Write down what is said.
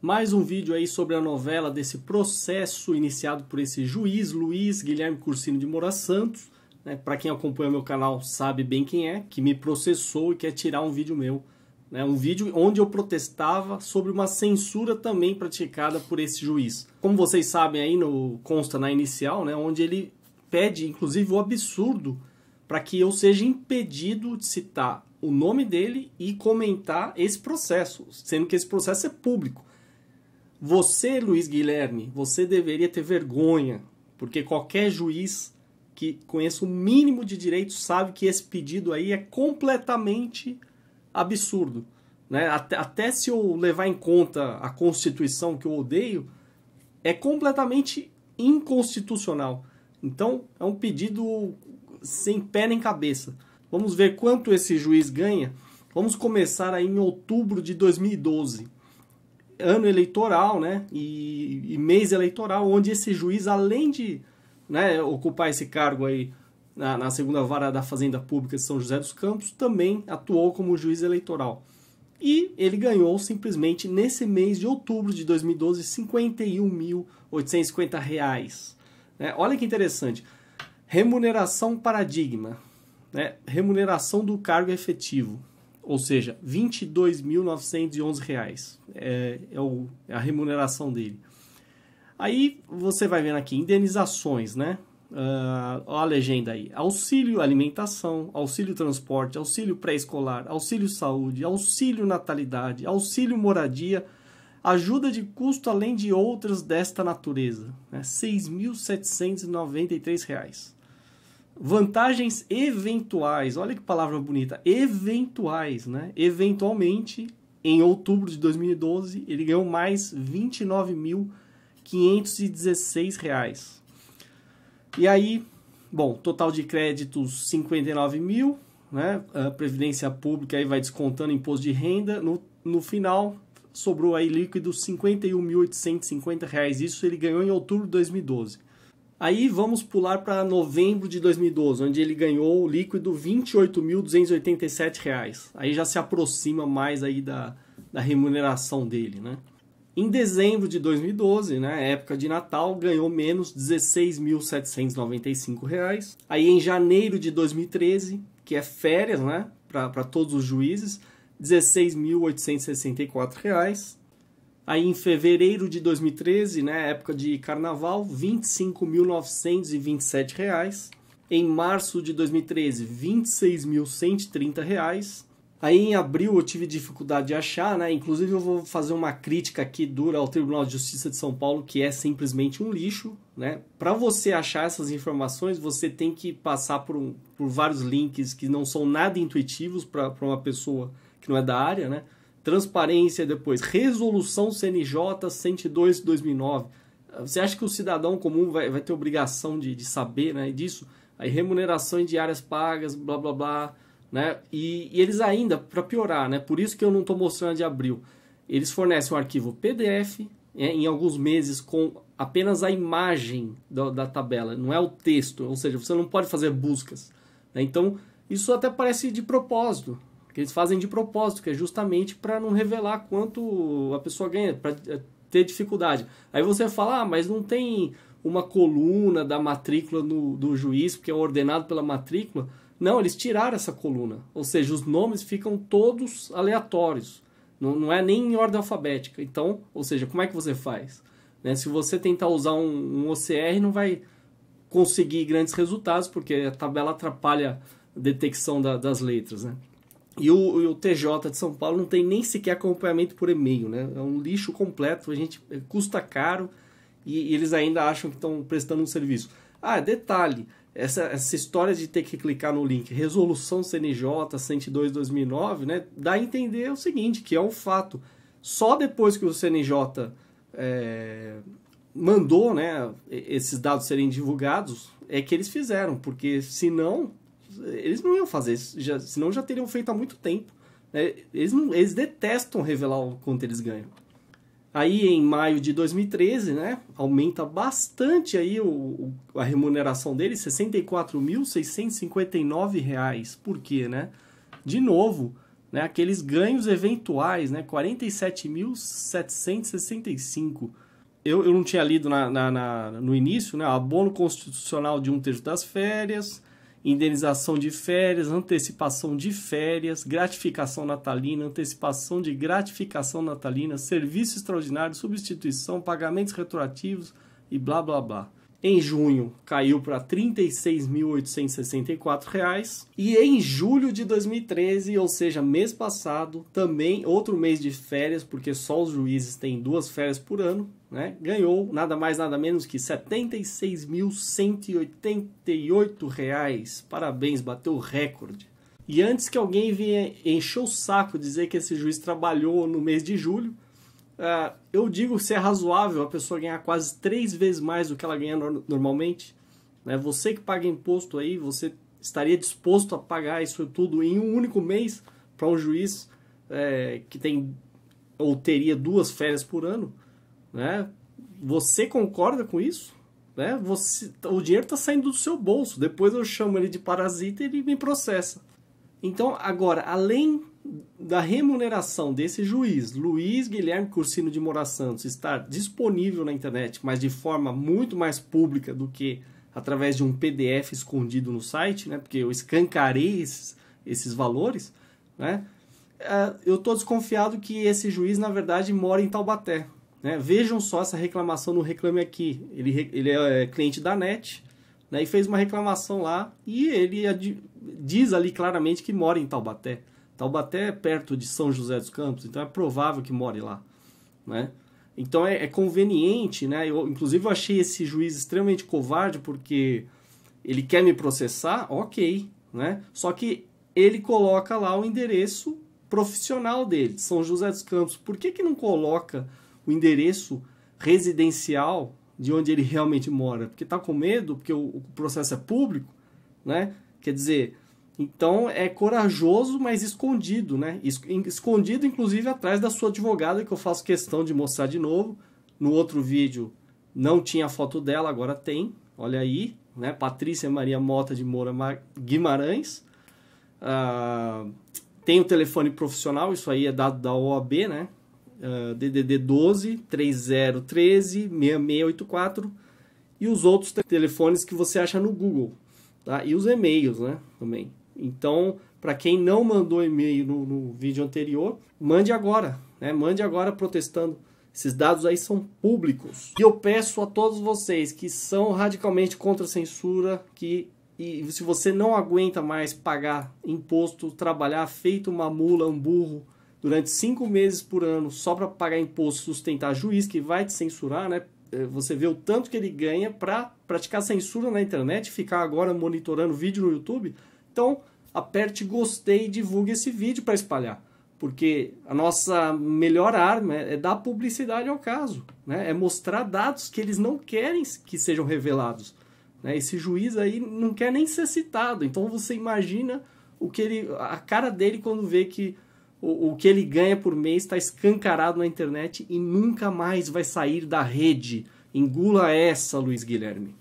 Mais um vídeo aí sobre a novela desse processo iniciado por esse juiz Luiz Guilherme Cursino de Moura Santos. Né? Para quem acompanha meu canal sabe bem quem é, que me processou e quer tirar um vídeo meu. Né? Um vídeo onde eu protestava sobre uma censura também praticada por esse juiz. Como vocês sabem aí, no, consta na inicial, né? onde ele pede inclusive o absurdo para que eu seja impedido de citar o nome dele e comentar esse processo, sendo que esse processo é público. Você, Luiz Guilherme, você deveria ter vergonha, porque qualquer juiz que conheça o mínimo de direito sabe que esse pedido aí é completamente absurdo. Né? Até, até se eu levar em conta a Constituição, que eu odeio, é completamente inconstitucional. Então, é um pedido sem pé nem cabeça. Vamos ver quanto esse juiz ganha. Vamos começar aí em outubro de 2012 ano eleitoral, né, e, e, mês eleitoral, onde esse juiz, além de né, ocupar esse cargo aí na, na, segunda vara da Fazenda Pública de São José dos Campos, também atuou como juiz eleitoral. E ele ganhou simplesmente nesse mês de outubro de 2012 51.850 reais. Né? Olha que interessante. Remuneração paradigma. Né? Remuneração do cargo efetivo ou seja, R$ 22.911 é, é, o, é a remuneração dele. Aí você vai vendo aqui, indenizações, né? Uh, a legenda aí: auxílio alimentação, auxílio transporte, auxílio pré-escolar, auxílio saúde, auxílio natalidade, auxílio moradia, ajuda de custo além de outras desta natureza, né? R$ 6.793. Vantagens eventuais, olha que palavra bonita, eventuais, né? Eventualmente, em outubro de 2012, ele ganhou mais R$ 29.516. E aí, bom, total de créditos 59 mil, né? A Previdência Pública aí vai descontando imposto de renda. No, no final, sobrou aí líquido R$ 51.850. Isso ele ganhou em outubro de 2012. Aí vamos pular para novembro de 2012, onde ele ganhou o líquido R$ 28.287. Aí já se aproxima mais aí da, da remuneração dele, né? Em dezembro de 2012, né, época de Natal, ganhou menos R$ 16.795. Aí em janeiro de 2013, que é férias, né, para todos os juízes, R$ 16.864. Aí em fevereiro de 2013, né, época de carnaval, 25.927 reais. Em março de 2013, 26.130 reais. Aí em abril eu tive dificuldade de achar, né? Inclusive eu vou fazer uma crítica aqui dura ao Tribunal de Justiça de São Paulo, que é simplesmente um lixo, né? Para você achar essas informações, você tem que passar por, um, por vários links que não são nada intuitivos para uma pessoa que não é da área, né? Transparência depois. Resolução CNJ 102 de 2009. Você acha que o cidadão comum vai, vai ter obrigação de, de saber né, disso? Aí remuneração em diárias pagas, blá blá blá. Né? E, e eles ainda, para piorar, né, por isso que eu não estou mostrando de abril, eles fornecem um arquivo PDF é, em alguns meses com apenas a imagem da, da, tabela, não é o texto, ou seja, você não pode fazer buscas. Né? Então, isso até parece de propósito que eles fazem de propósito, que é justamente para não revelar quanto a pessoa ganha, para é, ter dificuldade. Aí você fala, ah, mas não tem uma coluna da matrícula no, do juiz, porque é ordenado pela matrícula. Não, eles tiraram essa coluna. Ou seja, os nomes ficam todos aleatórios. Não, não é nem em ordem alfabética. Então, ou seja, como é que você faz? Né? Se você tentar usar um, um OCR, não vai conseguir grandes resultados, porque a tabela atrapalha a detecção da, das letras. Né? E o, o, TJ de São Paulo não tem nem sequer acompanhamento por e-mail, né? É um lixo completo, a gente custa caro e, e eles ainda acham que estão prestando um serviço. Ah, detalhe, essa, essa história de ter que clicar no link resolução CNJ 102/2009, né, dá a entender o seguinte, que é um fato. Só depois que o CNJ é, mandou, né, esses dados serem divulgados, é que eles fizeram, porque senão eles não iam fazer isso, já, senão já teriam feito há muito tempo. Né? Eles, não, eles detestam revelar o quanto eles ganham. Aí em maio de 2013, né, aumenta bastante aí o, a remuneração dele, R$ 64.659. Por quê, né? De novo, né, aqueles ganhos eventuais, né, 47.765. Eu, eu não tinha lido na, na, na, no início, né, abono constitucional de um terço das férias, indenização de férias, antecipação de férias, gratificação natalina, antecipação de gratificação natalina, serviço extraordinário, substituição, pagamentos retroativos e blá blá blá. Em junho caiu para R$ 36.864 e em julho de 2013, ou seja, mês passado, também outro mês de férias, porque só os juízes têm duas férias por ano, né? Ganhou nada mais nada menos que R$ 76.188. Parabéns, bateu o recorde. E antes que alguém venha encher o saco dizer que esse juiz trabalhou no mês de julho, Uh, eu digo se é razoável a pessoa ganhar quase três vezes mais do que ela ganha no normalmente. Né? Você que paga imposto aí, você estaria disposto a pagar isso tudo em um único mês para um juiz é, que tem ou teria duas férias por ano? Né? Você concorda com isso? Né? Você, o dinheiro está saindo do seu bolso. Depois eu chamo ele de parasita e ele me processa. Então, agora, além da remuneração desse juiz, Luiz Guilherme Cursino de Moura Santos, estar disponível na internet, mas de forma muito mais pública do que através de um PDF escondido no site, né? Porque eu escancarei esses, esses valores, né? É, eu estou desconfiado que esse juiz, na verdade, mora em Taubaté. Né? Vejam só essa reclamação no Reclame Aqui. Ele, ele é cliente da NET né? e fez uma reclamação lá e ele diz ali claramente que mora em Taubaté. Taubaté é perto de São José dos Campos, então é provável que more lá, né? Então é, é conveniente, né? Eu, inclusive eu achei esse juiz extremamente covarde porque ele quer me processar, ok, né? Só que ele coloca lá o endereço profissional dele, São José dos Campos. Por que, que não coloca o endereço residencial de onde ele realmente mora? Porque está com medo, porque o, o processo é público, né? Quer dizer, então é corajoso, mas escondido, né? Escondido, inclusive, atrás da sua advogada, que eu faço questão de mostrar de novo. No outro vídeo não tinha foto dela, agora tem. Olha aí, né? Patrícia Maria Mota de Moura Guimarães. Ah, tem o telefone profissional, isso aí é dado da OAB, né? Uh, DDD 12 3013 6684 e os outros telefones que você acha no Google, tá? E os e-mails, né? Também. Então, para quem não mandou e-mail no, no, vídeo anterior, mande agora, né? Mande agora protestando. Esses dados aí são públicos. E eu peço a todos vocês que são radicalmente contra a censura, que e se você não aguenta mais pagar imposto, trabalhar feito uma mula, um burro, durante cinco meses por ano só para pagar imposto, sustentar juiz que vai te censurar, né? Eh, você vê o tanto que ele ganha para praticar censura na internet, ficar agora monitorando vídeo no YouTube. Então, aperte gostei e divulgue esse vídeo para espalhar. Porque a nossa melhor arma é dar publicidade ao caso, né? é mostrar dados que eles não querem que sejam revelados. Né? Esse juiz aí não quer nem ser citado, então você imagina o que ele, a cara dele quando vê que o, o que ele ganha por mês está escancarado na internet e nunca mais vai sair da rede. Engula essa, Luiz Guilherme.